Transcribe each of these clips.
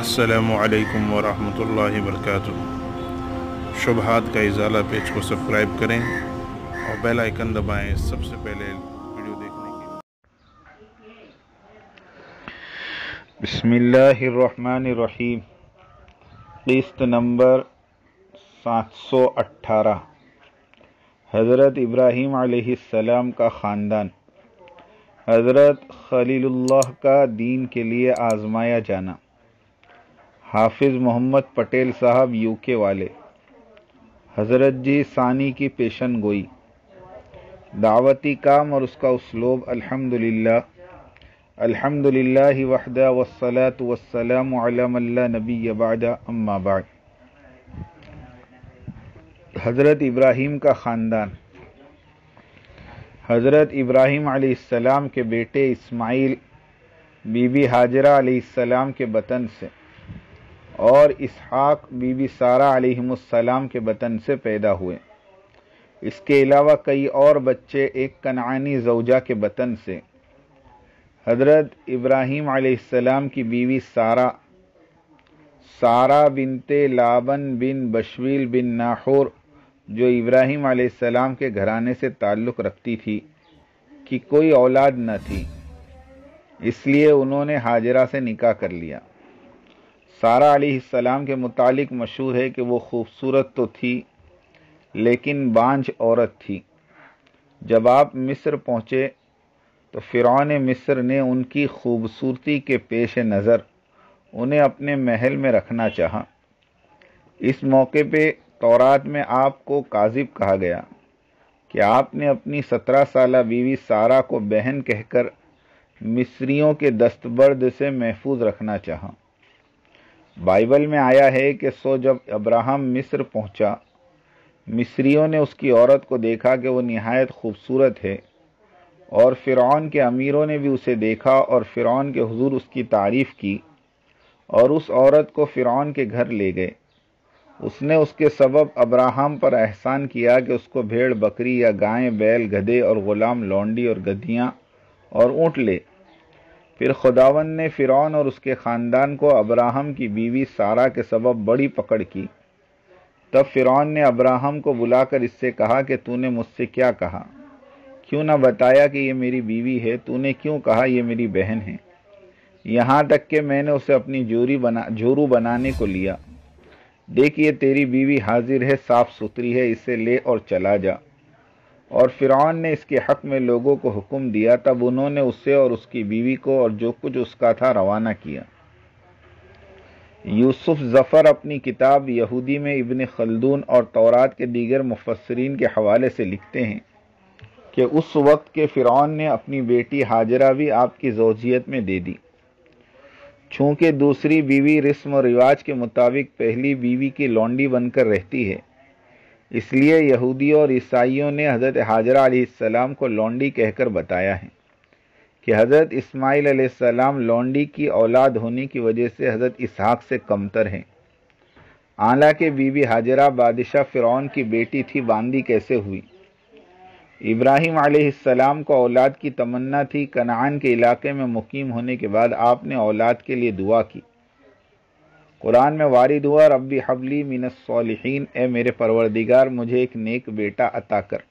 असलकम वरहमल वरक शुभहात का इजाला पेज को सब्सक्राइब करें और बेल आइकन दबाएँ सबसे पहले वीडियो देखने के बिस्मिल्लाहिर्रहमानिर्रहीम। किस्त नंबर 718 हज़रत इब्राहीम अलैहिस्सलाम का ख़ानदान। हज़रत खलीलुल्लाह का दीन के लिए आज़माया जाना। हाफिज़ मोहम्मद पटेल साहब यूके वाले। हज़रत जी सानी की पेशन गोई। दावती काम और उसका उसलोब अल्हम्दुलिल्लाह। अल्हम्दुलिल्लाह वहदा वस्सलात वस्सलाम अला नबी बादा, अम्मा बाद। हज़रत इब्राहिम का ख़ानदान। हज़रत इब्राहिम अलैहिस्सलाम के बेटे इस्माइल, बीबी हाजरा अलैहिस्सलाम के बतन से। और इसहाक बीबी सारा अलैहिस्सलाम के बतन से पैदा हुए। इसके अलावा कई और बच्चे एक कनानी जौजा के बतन से। हज़रत इब्राहीम अलैहिस्सलाम की बीवी सारा सारा बिनते लाबन बिन बशवील बिन नाहौर, जो इब्राहीम अलैहिस्सलाम के घराने से ताल्लुक़ रखती थी, कि कोई औलाद न थी। इसलिए उन्होंने हाजरा से निकाह कर लिया। सारा सलाम के मुतालिक मशहूर है कि वो खूबसूरत तो थी, लेकिन बांझ औरत थी जब आप मिस्र पहुँचे तो फ़िरौन मिस्र ने उनकी खूबसूरती के पेश नज़र उन्हें अपने महल में रखना चाहा। इस मौके पे तौरात में आपको काजिब कहा गया कि आपने अपनी सत्रह साल बीवी सारा को बहन कहकर मिस्रियों के दस्तबर्द से महफूज रखना चाहा। बाइबल में आया है कि सो जब अब्राहम मिस्र पहुँचा, मिस्रियों ने उसकी औरत को देखा कि वो निहायत खूबसूरत है, और फ़िरौन के अमीरों ने भी उसे देखा और फ़िरौन के हुजूर उसकी तारीफ़ की और उस औरत को फ़िरौन के घर ले गए। उसने उसके सबब अब्राहम पर एहसान किया कि उसको भेड़, बकरी या गायें, बैल, गधे और ग़ुलाम, लौंडी और गधियाँ और ऊँट ले। फिर खुदावन ने फ़िरौन और उसके ख़ानदान को अब्राहम की बीवी सारा के सबब बड़ी पकड़ की। तब फ़िरौन ने अब्राहम को बुलाकर इससे कहा कि तूने मुझसे क्या कहा? क्यों ना बताया कि ये मेरी बीवी है? तूने क्यों कहा ये मेरी बहन है? यहाँ तक कि मैंने उसे अपनी जोरी बना, जोरू बनाने को लिया। देखिए तेरी बीवी हाजिर है, साफ़ सुथरी है, इसे ले और चला जा। और फ़िरौन ने इसके हक में लोगों को हुक्म दिया, तब उन्होंने उससे और उसकी बीवी को और जो कुछ उसका था रवाना किया। यूसुफ जफ़र अपनी किताब यहूदी में इबन खलदून और तौरात के दीगर मुफसरीन के हवाले से लिखते हैं कि उस वक्त के फ़िरौन ने अपनी बेटी हाजरा भी आपकी जोजियत में दे दी। चूँकि दूसरी बीवी रस्म और रिवाज के मुताबिक पहली बीवी की लौंडी बनकर रहती है इसलिए यहूदियों और ईसाइयों ने हज़रत हाजरा सलाम को लौंडी कहकर बताया है कि हज़रत इस्माइल सलाम लौंडी की औलाद होने की वजह से हज़रत इसहाक से कमतर हैं। आला के बीबी हाजरा बादशाह फ़िरौन की बेटी थी, बांदी कैसे हुई? इब्राहिम सलाम को औलाद की तमन्ना थी, कनान के इलाके में मुकीम होने के बाद आपने औलाद के लिए दुआ की। कुरान में वारिद हुआ, रब्बी हबली मिनसालिहीन ए मेरे परवरदिगार, मुझे एक नेक बेटा अता कर।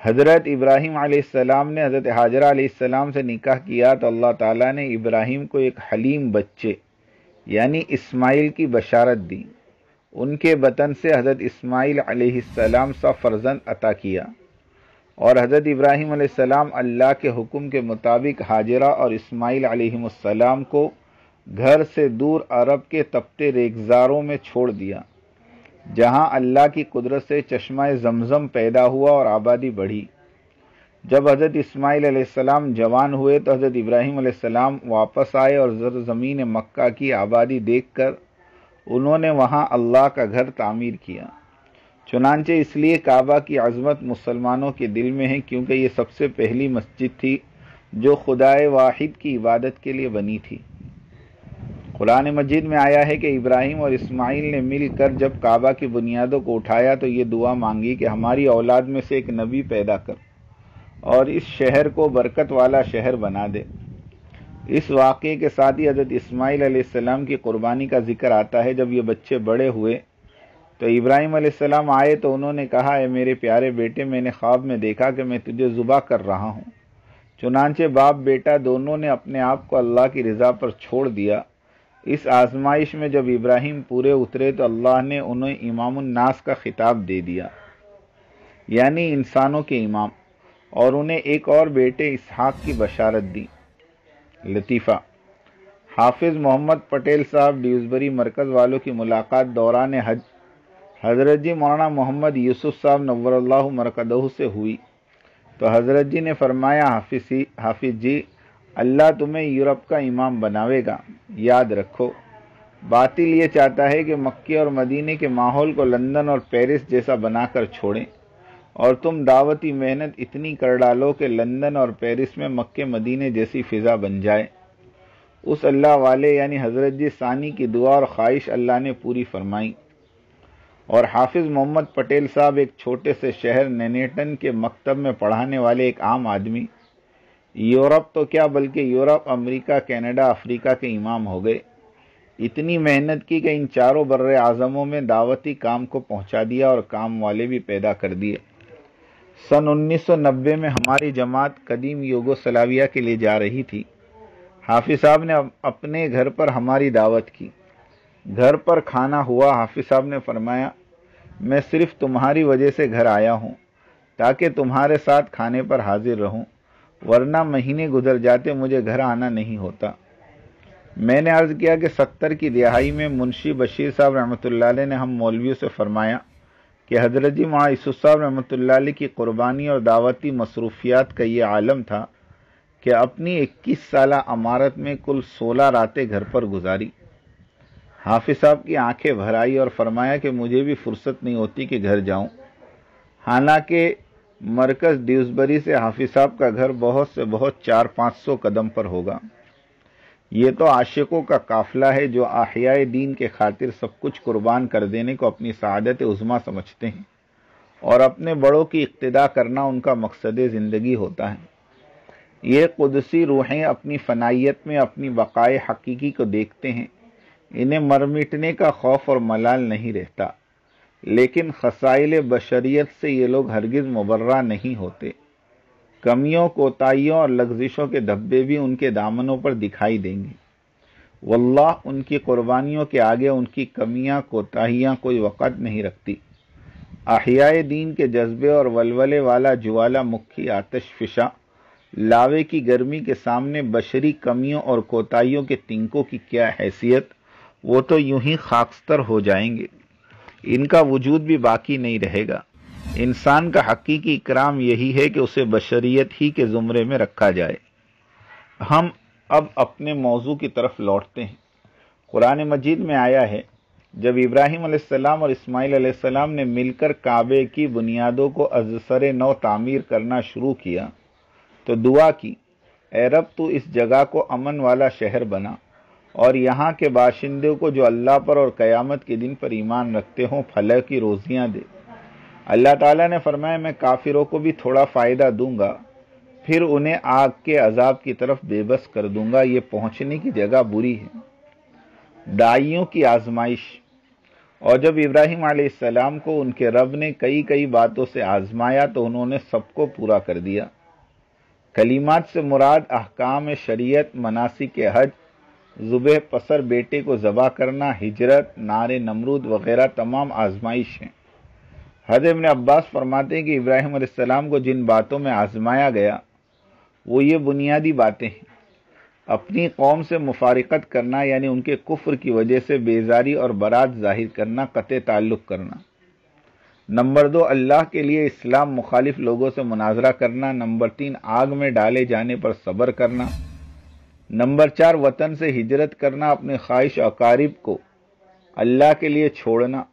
हज़रत इब्राहीम आसमाम ने, हज़रत हाजरा आसमाम से निकाह किया तो अल्लाह ताला ने इब्राहीम को एक हलीम बच्चे, यानी इस्माइल की बशारत दी। उनके बतन से हज़रत इस्माइल अलैहिस्सलाम सा फ़र्जंद अता किया। और हज़रत इब्राहिम अलैहिस्सलाम अल्लाह के हुक्म के मुताबिक हाजरा और इस्माइल अलैहिस्सलाम को घर से दूर अरब के तपते रेगजारों में छोड़ दिया, जहाँ अल्लाह की कुदरत से चश्मा जमजम पैदा हुआ और आबादी बढ़ी। जब हज़रत इस्माईल सलाम जवान हुए तो हज़रत इब्राहिम सलाम वापस आए और ज़मीन मक्का की आबादी देखकर उन्होंने वहाँ अल्लाह का घर तामीर किया। चुनानचे इसलिए काबा की अजमत मुसलमानों के दिल में है क्योंकि ये सबसे पहली मस्जिद थी जो खुदाए वाहिद की इबादत के लिए बनी थी। कुरान मजीद में आया है कि इब्राहिम और इस्माइल ने मिलकर जब काबा की बुनियादों को उठाया तो ये दुआ मांगी कि हमारी औलाद में से एक नबी पैदा कर और इस शहर को बरकत वाला शहर बना दे। इस वाक़े के साथ ही हज़रत इस्माईल सलाम की कुर्बानी का ज़िक्र आता है। जब ये बच्चे बड़े हुए तो इब्राहिम सलाम आए तो उन्होंने कहा है मेरे प्यारे बेटे, मैंने ख्वाब में देखा कि मैं तुझे जुबा कर रहा हूँ। चुनाचे बाप बेटा दोनों ने अपने आप को अल्लाह की रज़ा पर छोड़ दिया इस आजमाइश में जब इब्राहिम पूरे उतरे तो अल्लाह ने उन्हें इमाम नास का खिताब दे दिया। यानी इंसानों के इमाम। और उन्हें एक और बेटे इसहाक की बशारत दी। लतीफ़ा। हाफिज़ मोहम्मद पटेल साहब ड्यूजबरी मरकज़ वालों की मुलाकात दौरान हज हज़रत जी मौलाना मोहम्मद यूसुफ साहब नवर मरकदह से हुई। तो हज़रत जी ने फरमाया हाफिज हाफिज जी अल्लाह तुम्हें यूरोप का इमाम बनावेगा। याद रखो। बातिल ये चाहता है कि मक्के और मदीने के माहौल को लंदन और पेरिस जैसा बनाकर छोड़ें। और तुम दावती मेहनत इतनी कर डालो कि लंदन और पेरिस में मक्के मदीने जैसी फिजा बन जाए। उस अल्लाह वाले यानी हज़रत जी सानी की दुआ और ख्वाहिश अल्लाह ने पूरी फरमाई। और हाफिज़ मोहम्मद पटेल साहब एक छोटे से शहर नेनेटन के मकतब में पढ़ाने वाले एक आम आदमी यूरोप तो क्या, बल्कि यूरोप, अमेरिका, कनाडा, अफ्रीका के इमाम हो गए। इतनी मेहनत की कि इन चारों बर्र आज़मों में दावती काम को पहुँचा दिया और काम वाले भी पैदा कर दिए। सन 1990 में हमारी जमात कदीम योगोसलाविया के लिए जा रही थी। हाफिज साहब ने अपने घर पर हमारी दावत की। घर पर खाना हुआ, हाफिज साहब ने फरमाया, मैं सिर्फ़ तुम्हारी वजह से घर आया हूँ, ताकि तुम्हारे साथ खाने पर हाजिर रहूँ। वरना महीने गुजर जाते मुझे घर आना नहीं होता। मैंने अर्ज़ किया कि सत्तर की दिहाई में मुंशी बशीर साहब रहमत ने हम मौलवियों से फरमाया कि हज़रत जी माँ साहब रहमत की कुर्बानी और दावती मसरूफियात का ये आलम था कि अपनी 21 साल अमारत में कुल 16 रातें घर पर गुजारी। हाफिज साहब की आँखें भर आई और फरमाया कि मुझे भी फुर्सत नहीं होती कि घर जाऊँ। हालाँकि मरकज ड्यूसबरी से हाफिज साहब का घर बहुत से बहुत चार पाँच सौ कदम पर होगा। ये तो आशिकों का काफिला है जो आहियाए दीन के खातिर सब कुछ कुर्बान कर देने को अपनी सदत उज़मा समझते हैं और अपने बड़ों की इक्तदा करना उनका मकसद ज़िंदगी होता है। ये कुदसी रूहें अपनी फनाइत में अपनी बकाए हकीकी को देखते हैं। इन्हें मर मिटने का खौफ और मलाल नहीं रहता। लेकिन खसाइल बशरियत से ये लोग हरगिज मुबर्रा नहीं होते। कमियों कोताहियों और लग्जिशों के धब्बे भी उनके दामनों पर दिखाई देंगे। वल्लाह उनकी कुर्बानियों के आगे उनकी कमियाँ, कोताहियाँ कोई वक़्त नहीं रखती। अहियाए दीन के जज्बे और वलवले वाला ज्वाला मुखी आतश फिशा, लावे की गर्मी के सामने बशरी कमियों और कोताहियों के तिंकों की क्या हैसियत, वो तो यूँ ही खाकस्तर हो जाएँगे। इनका वजूद भी बाकी नहीं रहेगा। इंसान का हकीकी इकराम यही है कि उसे बशरियत ही के ज़ुमरे में रखा जाए। हम अब अपने मौजू की तरफ़ लौटते हैं। कुरान मजीद में आया है, जब इब्राहिम अलैहिस्सलाम और इस्माइल अलैहिस्सलाम ने मिलकर काबे की बुनियादों को अजसर नौ तामीर करना शुरू किया तो दुआ की एरब तो इस जगह को अमन वाला शहर बना। और यहाँ के बाशिंदों को जो अल्लाह पर और क़यामत के दिन पर ईमान रखते हों फल की रोजियाँ दे। अल्लाह ताला ने फरमाया, मैं काफिरों को भी थोड़ा फ़ायदा दूँगा, फिर उन्हें आग के अजाब की तरफ़ बेबस कर दूँगा। ये पहुँचने की जगह बुरी है। दाइयों की आजमाइश। और जब इब्राहिम सलाम को उनके रब ने कई कई बातों से आजमाया तो उन्होंने सबको पूरा कर दिया। कलीमात से मुराद अहकाम शरीयत मनासी के हज जुबह पसर बेटे को जबा करना, हिजरत, नारे नमरूद वगैरह तमाम आजमाइश हैं। हज़रत इबन अब्बास फरमाते हैं कि इब्राहिम अलैहिस्सलाम को जिन बातों में आजमाया गया, वो ये बुनियादी बातें हैं। अपनी कौम से मुफारकत करना, यानी उनके कुफ्र की वजह से बेजारी और बरात ज़ाहिर करना कत ताल्लुक़ करना। नंबर दो, अल्लाह के लिए इस्लाम मुखालिफ लोगों से मुनाजरा करना। नंबर तीन, आग में डाले जाने पर सब्र करना। नंबर चार, वतन से हिजरत करना अपने ख्वाहिश अकारिब को। अल्लाह के लिए छोड़ना।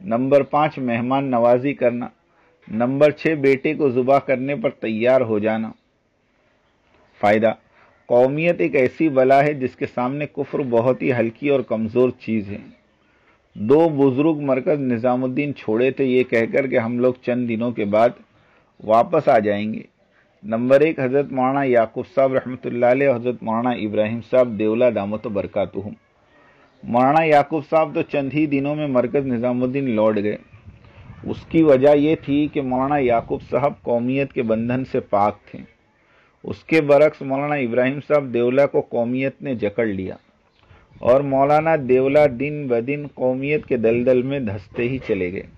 नंबर पाँच, मेहमान नवाजी करना। नंबर छः बेटे को जुबा करने पर तैयार हो जाना। फ़ायदा, कौमियत एक ऐसी बला है जिसके सामने कुफ्र बहुत ही हल्की और कमज़ोर चीज़ है। दो बुज़ुर्ग मरकज़ निज़ामुद्दीन छोड़े थे, ये कहकर के हम लोग चंद दिनों के बाद वापस आ जाएँगे। नंबर एक, हज़रत मौलाना याकूब साहब रहमत हज़रत मौलाना इब्राहिम साहब देवला दामत बरकातुहुम मौलाना याकूब साहब तो चंद ही दिनों में मरकज़ निज़ामुद्दीन लौट गए। उसकी वजह यह थी कि मौलाना याकूब साहब कौमियत के बंधन से पाक थे। उसके बरक्स मौलाना इब्राहिम साहब देवला को कौमियत ने जकड़ लिया और मौलाना देवला दिन ब दिन कौमियत के दलदल में धसते ही चले गए।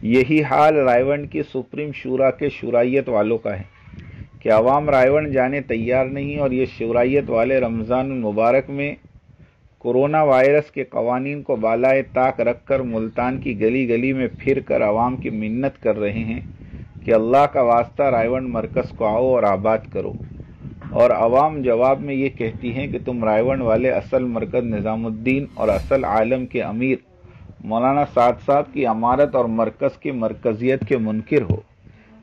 यही हाल रायवंड की सुप्रीम शुरा के शुराइत वालों का है। कि अवाम रायवंड जाने तैयार नहीं और ये शुराइत वाले रमज़ान मुबारक में कोरोना वायरस के कवानीन को बालाए ताक रखकर मुल्तान की गली गली में फिर कर आवाम की मिन्नत कर रहे हैं कि अल्लाह का वास्ता रायवंड मरकज़ को आओ और आबाद करो। और अवाम जवाब में ये कहती हैं कि तुम रायवंड वाले असल मरकज़ निज़ामुद्दीन और असल आलम के अमीर मौलाना साद साहब की अमारत और मरकज़ की मरकज़ियत के मुनकर हो।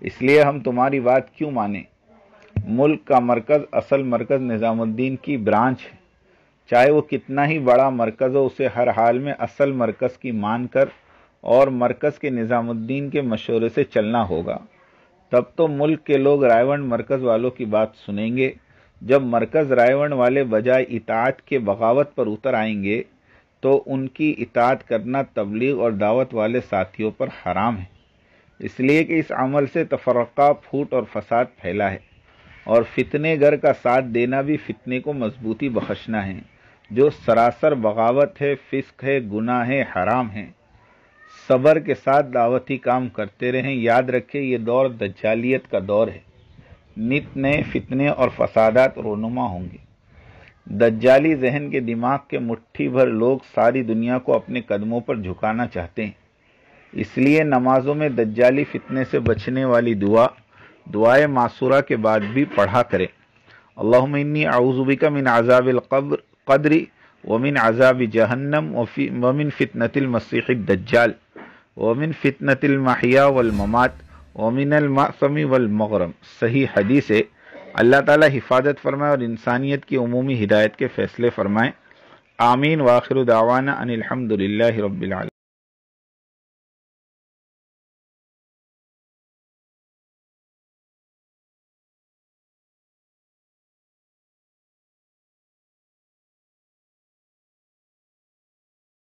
इसलिए हम तुम्हारी बात क्यों माने? मुल्क का मरकज़ असल मरकज़ निज़ामुद्दीन की ब्रांच है। चाहे वो कितना ही बड़ा मरकज़ हो, उसे हर हाल में असल मरकज़ की मान कर और मरकज़ के निज़ामुद्दीन के मशवरे से चलना होगा। तब तो मुल्क के लोग रायवंड मरकज़ वालों की बात सुनेंगे। जब मरकज़ रायवंड वाले बजाय इतात के बगावत पर उतर आएँगे तो उनकी इतात करना तबलीग और दावत वाले साथियों पर हराम है। इसलिए कि इस अमल से तफरक़ा, फूट और फसाद फैला है और फितने घर का साथ देना भी फितने को मजबूती बख्शना है। जो सरासर बगावत है, फिस्क है, गुनाह है, हराम है। सबर के साथ दावती काम करते रहें। याद रखें, ये दौर दज्जालियत का दौर है। नित नए फितने और फसादात रोनुमा होंगे। दज्जाली जहन के दिमाग के मुट्ठी भर लोग सारी दुनिया को अपने कदमों पर झुकाना चाहते हैं। इसलिए नमाजों में दज्जाली फितने से बचने वाली दुआ, दुआए मासूरा के बाद भी पढ़ा करें। अल्लाहुम्मी आउज़ुबिका मिन आज़ाबिल कब्र, कदरी वमिन आज़ाब जहन्नम वमिन फितनतिल मसीह दज्जाल वमिन फितनतिल महिया वल ममात वमिनल मासमी वल मगरम। सही हदीस है अल्लाह ताला हिफाजत फरमाए और इंसानियत की अमूमी हिदायत के फैसले फरमाएँ। आमीन वाखिर दावाना अनिलहमदिल्ला रब्बिल